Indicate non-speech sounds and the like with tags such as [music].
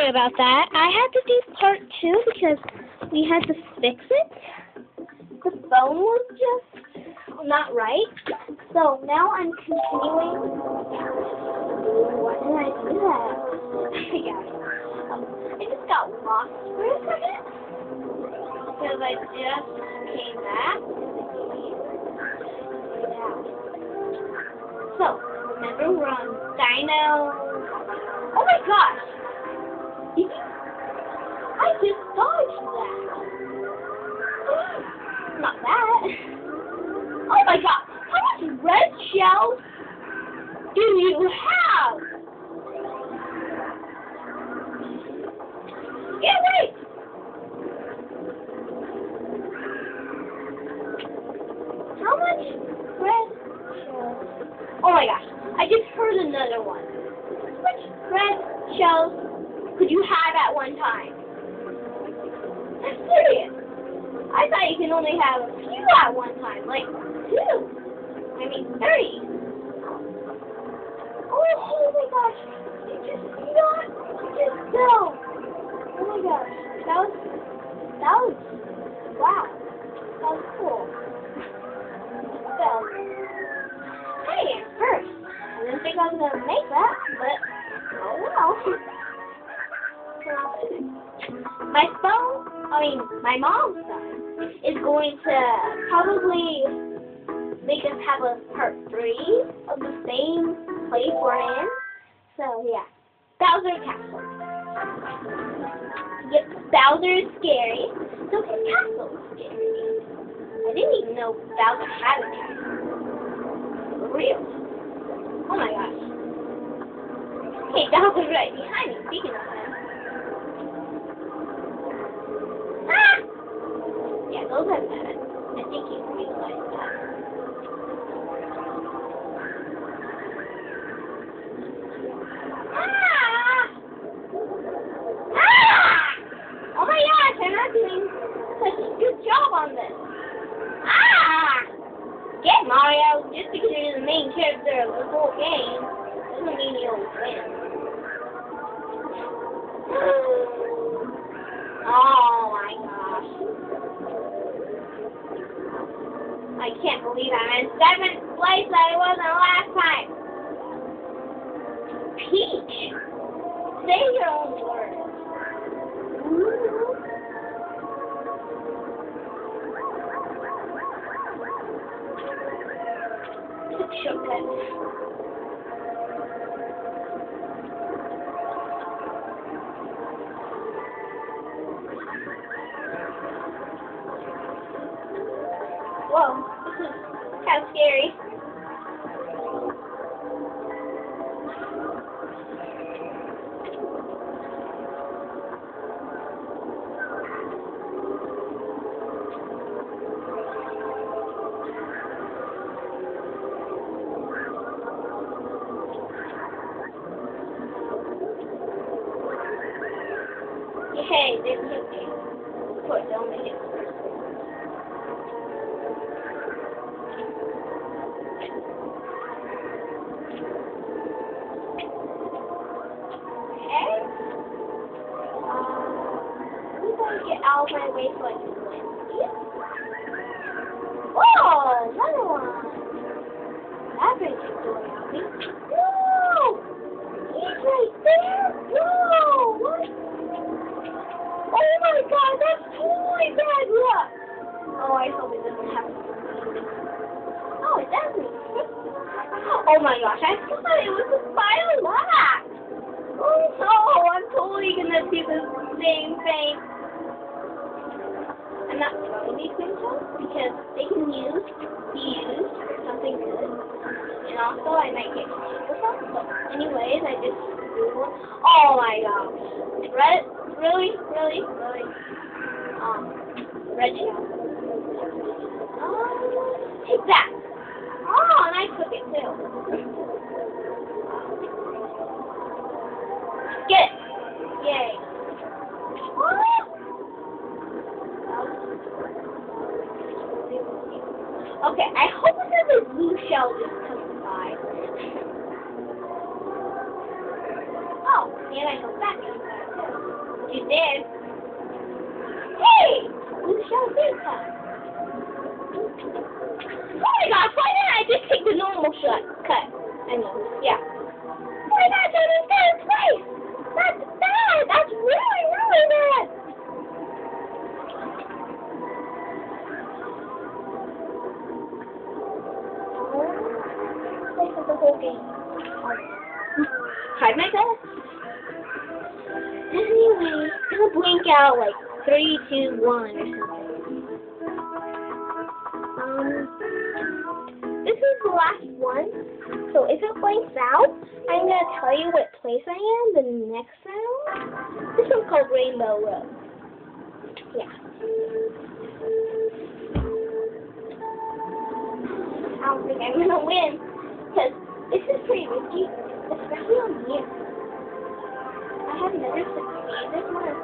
sorry about that. I had to do part two because we had to fix it. The phone was just not right. So now I'm continuing. Why did I do that? [laughs] Um, I just got lost for a second. Because I just came back. Yeah. So, remember we're on Dino. Oh my gosh! I just dodged that. Not that. Oh my god! How much red shells do you have? How much red shells? Oh my gosh! I just heard another one. How red shells could you have at one time? Serious. I thought you can only have a few at one time, like two. I mean, three. Oh, oh my gosh. You just not, you just fell. Oh my gosh. That was, that was, wow. That was cool. So, hey, first, I didn't think I was going to make that, but, oh well. [laughs] my phone, I mean, my mom's phone, is going to probably make us have a part three of the same place we're in. So, yeah. Bowser Castle. Yep, Bowser is scary, so his castle is scary. I didn't even know Bowser had a castle. For real. Oh my gosh. Hey, Bowser's right behind me, speaking of him. Ah! Are bad. I think you realize that. Ah! Ah! Oh my gosh, I'm not doing such a good job on this. Ah! Get Mario, just because you're the main character of the whole game, doesn't mean you always win. Oh my gosh. I can't believe I'm in seventh place I wasn't last time. Peach, say your own words. Shortcut. Whoa, scary. Hey, they took me. Of course, they only hit the first one. Okay. Um, I'm of my way so I can win. Oh, another one. That brings you joy me. No! He's right there! No! What? Oh my god, that's totally bad luck! Oh, I hope it doesn't happen to me. Oh, it doesn't. oh my gosh, I thought it was a spiral lock! Oh no, I'm totally gonna do the same thing. Not throwing these things out because they can use, be used for something good. And also, I might get caught or something. So, anyways, I just do. Oh my gosh. Red, really, really, really. Um, shell. Oh, take that. Oh, and I took it too. Get it. Yay. Okay, I hope another blue shell just comes by. Oh, and I go too. You did. Hey! We shall this time. Oh my gosh, why didn't I just take the normal shortcut? I mean, yeah. Why not go to third place? That's bad. That's really, really Tried my best. Anyway, it'll blink out like three, two, one, or something. Um, this is the last one. So if it blinks out, I'm gonna tell you what place I am the next round. This one's called Rainbow Road. Yeah. I don't think I'm gonna win because this is pretty risky, Especially on you. I have another subscription.